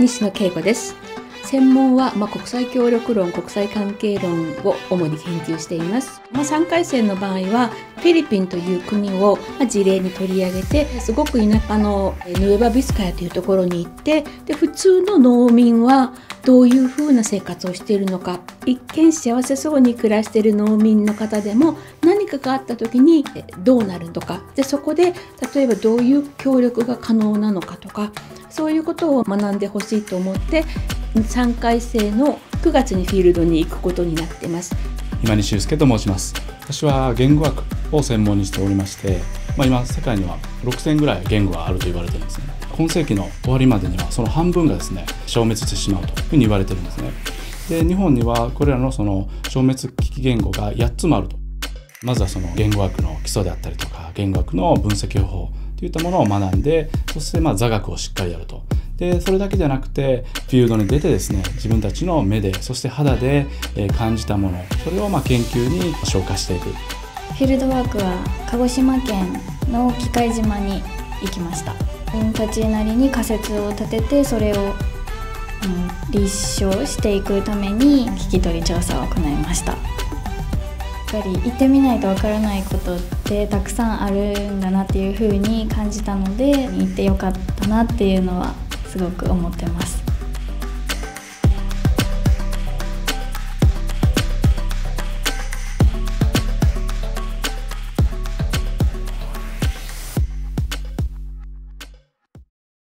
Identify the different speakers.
Speaker 1: 西野恵子です。専門は、まあ、国際協力論国際関係論を主に研究しています、まあ、3回戦の場合はフィリピンという国を、まあ、事例に取り上げてすごく田舎のヌエバ・ビスカヤというところに行ってで普通の農民はどういうふうな生活をしているのか一見幸せそうに暮らしている農民の方でも何かがあった時にどうなるのか。でそこで例えばどういう協力が可能なのかとかそういうことを学んでほしいと思って3回生の9月にフィールドに行くことになってます。
Speaker 2: 今西祐介と申します。私は言語学を専門にしておりまして、まあ、今世界には6000ぐらい言語があると言われてるんですね。今世紀の終わりまでにはその半分がですね消滅してしまうというふうに言われてるんですね。で日本にはこれらのその消滅危機言語が8つもあると。まずはその言語学の基礎であったりとか言語学の分析方法といったものを学んでそしてま座学をしっかりやると。でそれだけじゃなくてフィールドに出てですね自分たちの目でそして肌で感じたものそれをま研究に消化していく。フ
Speaker 3: ィールドワークは鹿児島県の機械島に行きました。自分たちなりに仮説を立ててそれを、うん、立証していくために聞き取り調査を行いました。ぱり行ってみないとわからないことってたくさんあるんだなっていうふうに感じたので行ってよかったなっていうのはすごく思ってます。